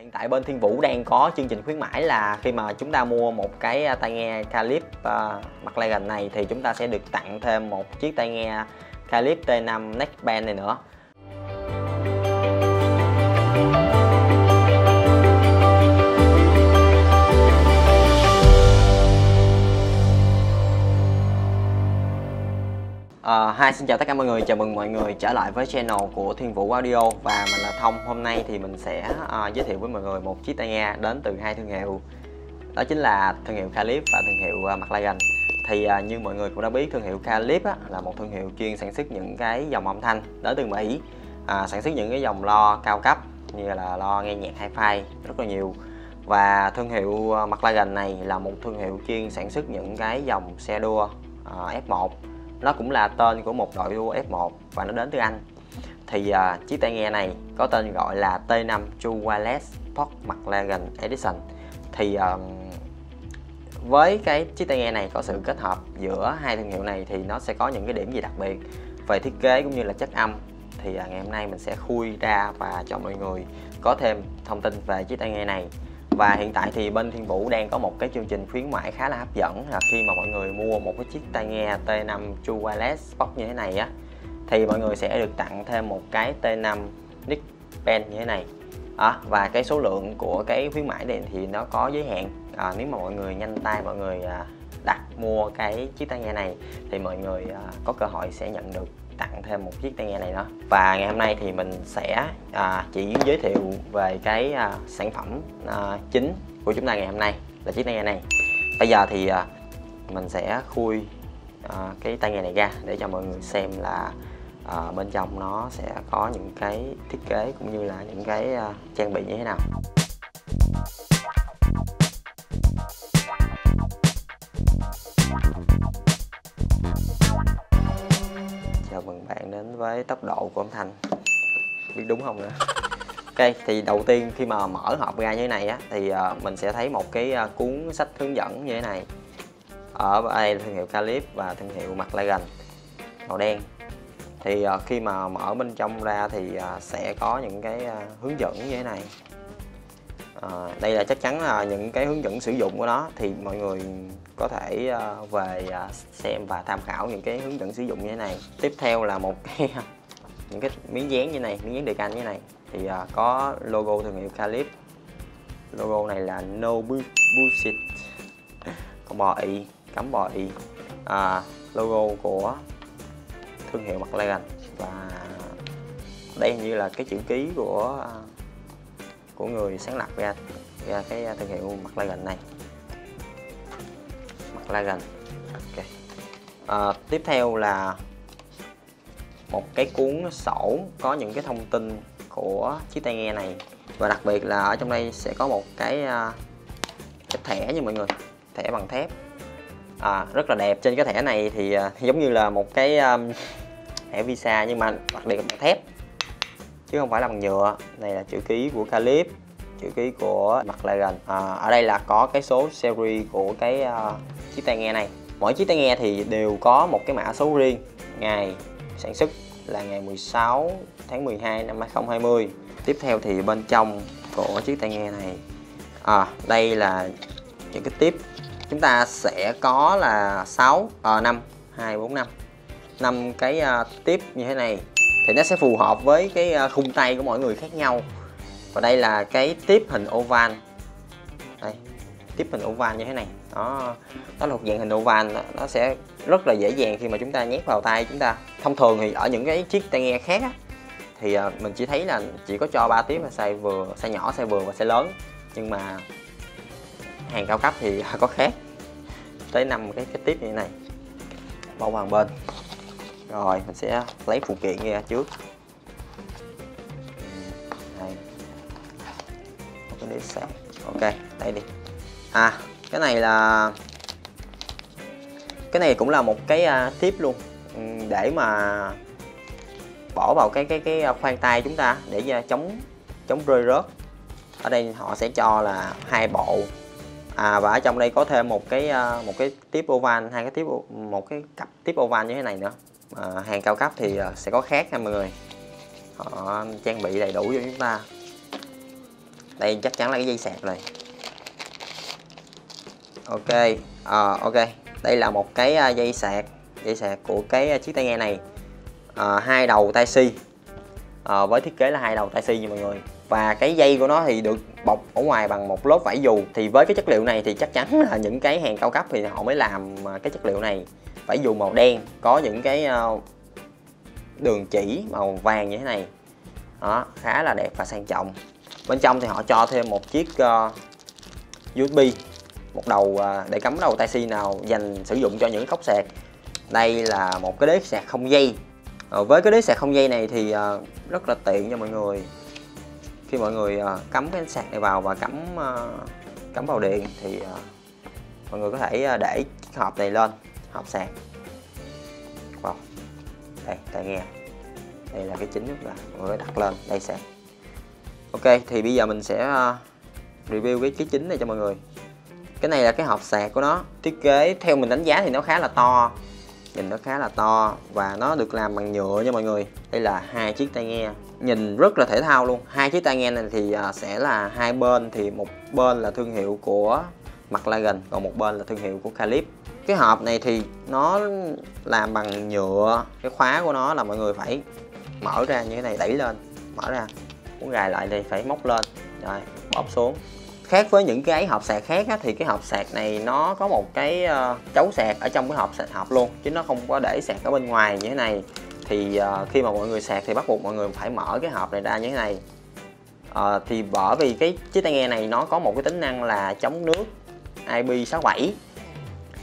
Hiện tại bên Thiên Vũ đang có chương trình khuyến mãi là khi mà chúng ta mua một cái à, tai nghe Calip à, uh, McLaren này thì chúng ta sẽ được tặng thêm một chiếc tai nghe Calip T5 Neckband này nữa. Uh, hi xin chào tất cả mọi người, chào mừng mọi người trở lại với channel của Thiên Vũ Audio và mình là Thông. Hôm nay thì mình sẽ uh, giới thiệu với mọi người một chiếc tai nghe đến từ hai thương hiệu. Đó chính là thương hiệu Calip và thương hiệu ờ, uh, Maclagan. Thì uh, như mọi người cũng đã biết thương hiệu Calip á, là một thương hiệu chuyên sản xuất những cái dòng âm thanh đến từ Mỹ. Uh, sản xuất những cái dòng lo cao cấp như là lo nghe nhạc hi-fi rất là nhiều. Và thương hiệu uh, này là một thương hiệu chuyên sản xuất những cái dòng xe đua uh, F1 nó cũng là tên của một đội đua F1 và nó đến từ Anh. Thì uh, chiếc tai nghe này có tên gọi là T5 True Wireless Port McLaren Edition. Thì uh, với cái chiếc tai nghe này có sự kết hợp giữa hai thương hiệu này thì nó sẽ có những cái điểm gì đặc biệt về thiết kế cũng như là chất âm. Thì uh, ngày hôm nay mình sẽ khui ra và cho mọi người có thêm thông tin về chiếc tai nghe này và hiện tại thì bên Thiên Vũ đang có một cái chương trình khuyến mãi khá là hấp dẫn là khi mà mọi người mua một cái chiếc tai nghe T5 True Wireless Box như thế này á thì mọi người sẽ được tặng thêm một cái T5 Nick Pen như thế này. À, và cái số lượng của cái khuyến mãi này thì nó có giới hạn. À, nếu mà mọi người nhanh tay mọi người à, đặt mua cái chiếc tai nghe này thì mọi người à, có cơ hội sẽ nhận được tặng thêm một chiếc tai nghe này nữa và ngày hôm nay thì mình sẽ à, chỉ giới thiệu về cái à, sản phẩm à, chính của chúng ta ngày hôm nay là chiếc tai nghe này. Bây giờ thì à, mình sẽ khui à, cái tai nghe này ra để cho mọi người xem là à, bên trong nó sẽ có những cái thiết kế cũng như là những cái à, trang bị như thế nào. Bạn tốc độ của âm thanh. Biết đúng không nữa? Ok thì đầu tiên khi mà mở hộp ra như thế này á, thì ờ, mình sẽ thấy một cái ờ, cuốn sách hướng dẫn như thế này. Ở đây là thương hiệu Calip và thương hiệu mặt McLaren, màu đen. Thì ờ, khi mà mở bên trong ra thì sẽ có những cái hướng dẫn như thế này à, đây là chắc chắn là những cái hướng dẫn sử dụng của nó. Thì mọi người có thể uh, về uh, xem và tham khảo những cái hướng dẫn sử dụng như thế này. Tiếp theo là một cái những cái miếng dán như này miếng dán đề can như này. Thì uh, có logo thương hiệu Calip. Logo này là no bullshit. Con bò y cắm bò y à, logo của thương hiệu mặt và đây như là cái chữ ký của uh, của người sáng lập ra ra cái à, thương hiệu mặt la gần này. McLaren ok. À, tiếp theo là một cái cuốn sổ có những cái thông tin của chiếc tai nghe này. Và đặc biệt là ở trong đây sẽ có một cái à, cái thẻ như mọi người thẻ bằng thép. À, rất là đẹp. Trên cái thẻ này thì à, giống như là một cái um, thẻ visa nhưng mà đặc biệt là bằng thép chứ không phải là bằng nhựa. Này là chữ ký của Calip chữ ký của McLaren. À, ở đây là có cái số series của cái uh, chiếc tai nghe này. Mỗi chiếc tai nghe thì đều có một cái mã số riêng. Ngày sản xuất là ngày 16 tháng 12 năm 2020 tiếp theo thì bên trong của chiếc tai nghe này. À, đây là những cái tiếp. Chúng ta sẽ có là 6 ờ, à, 5 2 4 5 5 cái uh, tiếp như thế này thì nó sẽ phù hợp với cái à, khung tay của mỗi người khác nhau. Và đây là cái tiếp hình oval. Đây tiếp hình oval như thế này. Đó nó là một dạng hình oval. Nó sẽ rất là dễ dàng khi mà chúng ta nhét vào tay chúng ta. Thông thường thì ở những cái chiếc tai nghe khác á, thì à, mình chỉ thấy là chỉ có cho ba tiếp là size vừa size nhỏ size vừa và size lớn. Nhưng mà hàng cao cấp thì có khác. Tới năm cái cái tiếp như thế này. Bao hoàng bên rồi mình sẽ lấy phụ kiện ra trước. Đây. Cái đĩa sạc ok đây đi. À cái này là cái này cũng là một cái uh, tip luôn. Ừ, để mà bỏ vào cái cái cái à, khoang tay chúng ta để uh, chống chống rơi rớt. Ở đây họ sẽ cho là hai bộ. À và ở trong đây có thêm một cái uh, một cái tiếp oval hai cái tiếp một cái cặp tiếp oval như thế này nữa à, hàng cao cấp thì ờ, sẽ có khác nha mọi người. Họ trang bị đầy đủ cho chúng ta. Đây chắc chắn là cái dây sạc này. ok à, ok. Đây là một cái dây sạc dây sạc của cái chiếc tai nghe này. À, hai đầu tai si. À, với thiết kế là hai đầu tai si nha mọi người. Và cái dây của nó thì được bọc ở ngoài bằng một lớp vải dù. Thì với cái chất liệu này thì chắc chắn là những cái hàng cao cấp thì họ mới làm cái chất liệu này phải dùng màu đen có những cái ờ, đường chỉ màu vàng như thế này. Đó khá là đẹp và sang trọng. Bên trong thì họ cho thêm một chiếc ờ, uh, USB một đầu uh, để cắm đầu tai si nào dành sử dụng cho những cốc sạc. Đây là một cái đế sạc không dây. Với cái đế sạc không dây này thì uh, rất là tiện cho mọi người. Khi mọi người uh, cắm cái sạc này vào và cắm uh, cắm vào điện thì uh, mọi người có thể uh, để chiếc hộp này lên hộp sạc wow. Đây, tai nghe. Đây là cái chính nước là mọi người đặt lên đây sạc ok, thì bây giờ mình sẽ ờ, review cái cái chính này cho mọi người. Cái này là cái hộp sạc của nó. Thiết kế theo mình đánh giá thì nó khá là to. Nhìn nó khá là to và nó được làm bằng nhựa nha mọi người. Đây là hai chiếc tai nghe. Nhìn rất là thể thao luôn. Hai chiếc tai nghe này thì ờ, sẽ là hai bên. Thì một bên là thương hiệu của McLaren, còn một bên là thương hiệu của Calip cái hộp này thì nó làm bằng nhựa cái khóa của nó là mọi người phải mở ra như thế này đẩy lên mở ra muốn gài lại thì phải móc lên rồi bóp xuống. Khác với những cái hộp sạc khác á, thì cái hộp sạc này nó có một cái uh, chấu sạc ở trong cái hộp sạc hộp luôn chứ nó không có để sạc ở bên ngoài như thế này. Thì uh, khi mà mọi người sạc thì bắt buộc mọi người phải mở cái hộp này ra như thế này. Uh, thì bởi vì cái chiếc tai nghe này nó có một cái tính năng là chống nước IP67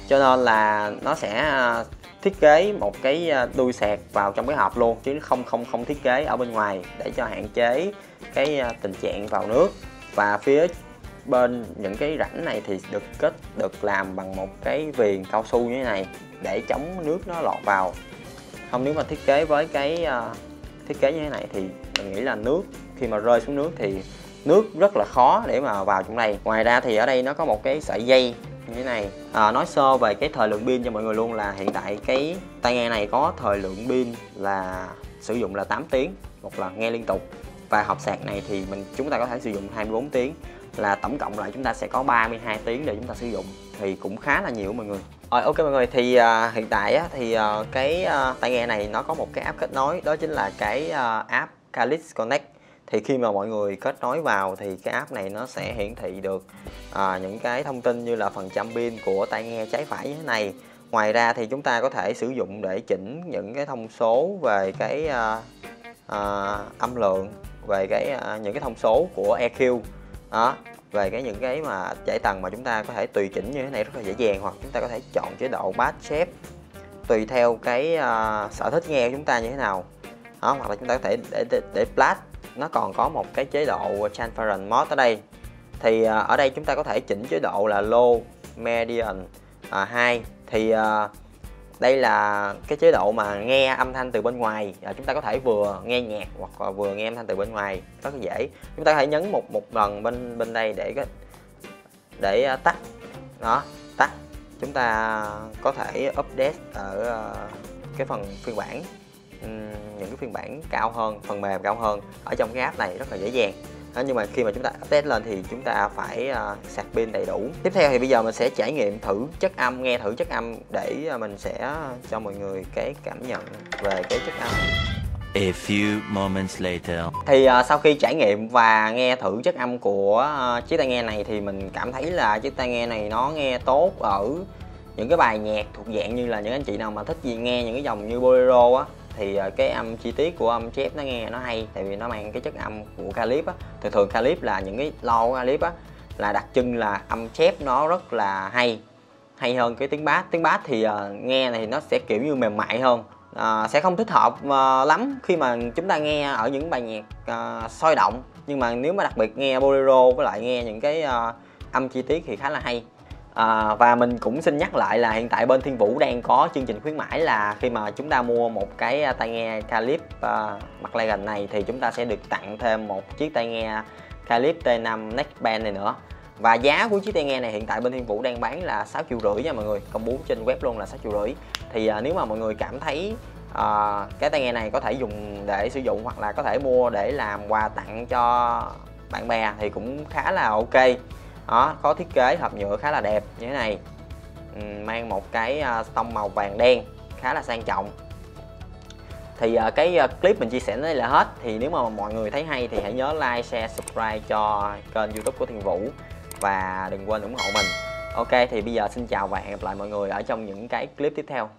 cho nên là nó sẽ à, thiết kế một cái à, đuôi sạc vào trong cái hộp luôn chứ không không không thiết kế ở bên ngoài để cho hạn chế cái à, tình trạng vào nước. Và phía bên những cái rãnh này thì được kết được làm bằng một cái viền cao su như thế này để chống nước nó lọt vào. Không nếu mà thiết kế với cái uh, thiết kế như thế này thì mình nghĩ là nước khi mà rơi xuống nước thì nước rất là khó để mà vào trong này. Ngoài ra thì ở đây nó có một cái sợi dây như thế này. À, nói sơ về cái thời lượng pin cho mọi người luôn là hiện tại cái tai nghe này có thời lượng pin là sử dụng là 8 tiếng một lần nghe liên tục. Và hộp sạc này thì mình chúng ta có thể sử dụng 24 tiếng. Là tổng cộng lại chúng ta sẽ có 32 tiếng để chúng ta sử dụng. Thì cũng khá là nhiều mọi người. Rồi ok mọi người. Thì uh, hiện tại á, thì uh, cái uh, tai nghe này nó có một cái app kết nối đó chính là cái uh, app Calyx Connect thì khi mà mọi người kết nối vào thì cái app này nó sẽ hiển thị được à, những cái thông tin như là phần trăm pin của tai nghe trái phải như thế này. Ngoài ra thì chúng ta có thể sử dụng để chỉnh những cái thông số về cái à, à, âm lượng về cái à, những cái thông số của EQ đó về cái những cái mà giải tầng mà chúng ta có thể tùy chỉnh như thế này rất là dễ dàng hoặc chúng ta có thể chọn chế độ bass shape tùy theo cái uh, sở thích nghe của chúng ta như thế nào. Đó hoặc là chúng ta có thể để để, để blast nó còn có một cái chế độ transparent mode ở đây. Thì à, ở đây chúng ta có thể chỉnh chế độ là low median à, high. Thì à, đây là cái chế độ mà nghe âm thanh từ bên ngoài. À, chúng ta có thể vừa nghe nhạc hoặc là vừa nghe âm thanh từ bên ngoài rất là dễ. Chúng ta có thể nhấn một một lần bên bên đây để để à, tắt. Đó tắt. Chúng ta có thể update ở à, cái phần phiên bản những cái phiên bản cao hơn phần mềm cao hơn ở trong cái app này rất là dễ dàng. Đó, nhưng mà khi mà chúng ta update lên thì chúng ta phải uh, sạc pin đầy đủ. Tiếp theo thì bây giờ mình sẽ trải nghiệm thử chất âm nghe thử chất âm để uh, mình sẽ cho mọi người cái cảm nhận về cái chất âm. A few moments later. Thì uh, sau khi trải nghiệm và nghe thử chất âm của uh, chiếc tai nghe này thì mình cảm thấy là chiếc tai nghe này nó nghe tốt ở những cái bài nhạc thuộc dạng như là những anh chị nào mà thích gì nghe những cái dòng như bolero á thì ờ, cái âm chi tiết của âm chép nó nghe nó hay tại vì nó mang cái chất âm của calip á. Thường thường calip là những cái lo của calip á là đặc trưng là âm chép nó rất là hay hay hơn cái tiếng bass tiếng bass thì uh, nghe này nó sẽ kiểu như mềm mại hơn uh, sẽ không thích hợp uh, lắm khi mà chúng ta nghe ở những bài nhạc uh, sôi động. Nhưng mà nếu mà đặc biệt nghe bolero với lại nghe những cái uh, âm chi tiết thì khá là hay. À, và mình cũng xin nhắc lại là hiện tại bên Thiên Vũ đang có chương trình khuyến mãi là khi mà chúng ta mua một cái à, tai nghe Calip à, uh, McLaren này thì chúng ta sẽ được tặng thêm một chiếc tai nghe Calip T5 Neckband này nữa. Và giá của chiếc tai nghe này hiện tại bên Thiên Vũ đang bán là 6 triệu rưỡi nha mọi người công bố trên web luôn là 6 triệu rưỡi. Thì uh, nếu mà mọi người cảm thấy uh, cái tai nghe này có thể dùng để sử dụng hoặc là có thể mua để làm quà tặng cho bạn bè thì cũng khá là ok đó, có thiết kế hộp nhựa khá là đẹp như thế này. Ừ, mang một cái à, tông màu vàng đen khá là sang trọng. Thì à, cái à, clip mình chia sẻ đến đây là hết. Thì nếu mà mọi người thấy hay thì hãy nhớ like, share, subscribe cho kênh youtube của thiên vũ và đừng quên ủng hộ mình. Ok, thì bây giờ xin chào và hẹn gặp lại mọi người ở trong những cái clip tiếp theo.